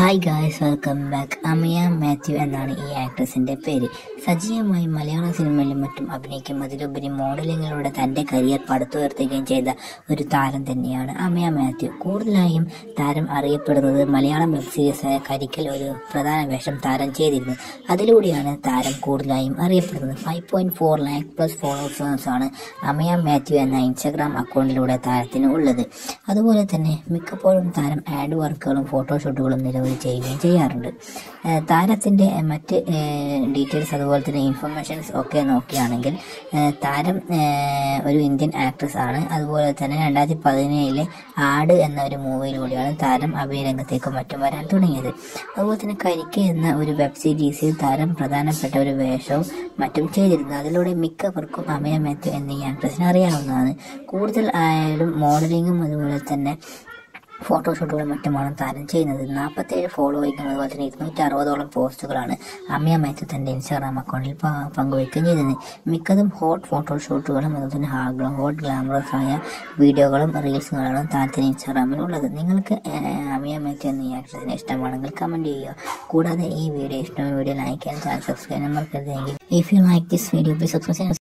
Hi guys welcome back Amiya Mathew എന്നാണ് ഈ ആക്ട്രസിന്റെ പേര്. സജീവമായി മലയാള സിനിമയിലും മറ്റും അഭിനയിക്കും. അതിലുപരി മോഡലിങ്ങിലൂടെ തന്റെ കരിയർ പടുത്തുയർത്തുകയും ചെയ്ത ഒരു താരം തന്നെയാണ് അമിയ മാത്യു. കൂടുതലായും താരം അറിയപ്പെടുന്നത് മലയാളം വെബ് സീരീസായ കരിക്കൽ ഒരു പ്രധാന വേഷം താരം ചെയ്തിരുന്നു. അതിലൂടെയാണ് താരം കൂടുതലായും അറിയപ്പെടുന്നത്. Five point four lakh plus followers ആണ് അമിയ മാത്യു എന്ന ഇൻസ്റ്റഗ്രാം അക്കൗണ്ടിലൂടെ താരത്തിന് ഉള്ളത്. അതുപോലെ തന്നെ മിക്കപ്പോഴും താരം ആഡ് വർക്കുകളും ഫോട്ടോഷൂട്ടുകളും നിരവധി ചെയ്യുകയും ചെയ്യാറുണ്ട്. താരത്തിന്റെ മറ്റ് ഡീറ്റെയിൽസ് അതുപോലെ തന്നെ ഇൻഫർമേഷൻസ് ഒക്കെ നോക്കുകയാണെങ്കിൽ താരം ഒരു ഇന്ത്യൻ ആക്ട്രസ് ആണ്. അതുപോലെ തന്നെ രണ്ടായിരത്തി പതിനേഴിലെ ആട് എന്ന ഒരു മൂവിയിലൂടെയാണ് താരം അഭിനയരംഗത്തേക്കും മറ്റും വരാൻ തുടങ്ങിയത്. അതുപോലെ തന്നെ കരിക്ക എന്ന ഒരു വെബ് സീരീസിൽ താരം പ്രധാനപ്പെട്ട ഒരു വേഷവും മറ്റും ചെയ്തിരുന്നു. അതിലൂടെ മിക്കവർക്കും അമയ മാത്യു എന്ന ഈ ആക്ട്രസിനെ അറിയാവുന്നതാണ്. കൂടുതൽ ആയാലും മോഡലിങ്ങും അതുപോലെ തന്നെ ഫോട്ടോഷൂട്ടുകളും മറ്റുമാണ് താരം ചെയ്യുന്നത്. നാൽപ്പത്തേഴ് ഫോളോയിങ്ങും അതുപോലെ തന്നെ ഇരുന്നൂറ്റി അറുപതോളം പോസ്റ്റുകളാണ് അമിയ മാത്യു തന്റെ ഇൻസ്റ്റാഗ്രാം അക്കൗണ്ടിൽ പങ്കുവയ്ക്കുകയും ചെയ്തത്. മിക്കതും ഹോട്ട് ഫോട്ടോഷൂട്ടുകളും അതുപോലെ തന്നെ ഗ്ലോ ഹോട്ട് ഗ്ലാമറസ് ആയ വീഡിയോകളും റീൽസുകളാണ് താരത്തിന് ഇൻസ്റ്റാഗ്രാമിൽ ഉള്ളത് നിങ്ങൾക്ക് അമ്മിയ മാത്യു എന്ന ഈ ആക്ട്രസിനെ ഇഷ്ടമാണെങ്കിൽ കമന്റ് ചെയ്യുക. കൂടാതെ ഈ വീഡിയോ ഇഷ്ടമായ വീഡിയോ ലൈക്ക് ചെയ്യാൻ ചാനൽ സബ്സ്ക്രൈബ് ചെയ്യാൻ മറക്കരുതെങ്കിൽ if you like this video please subscribe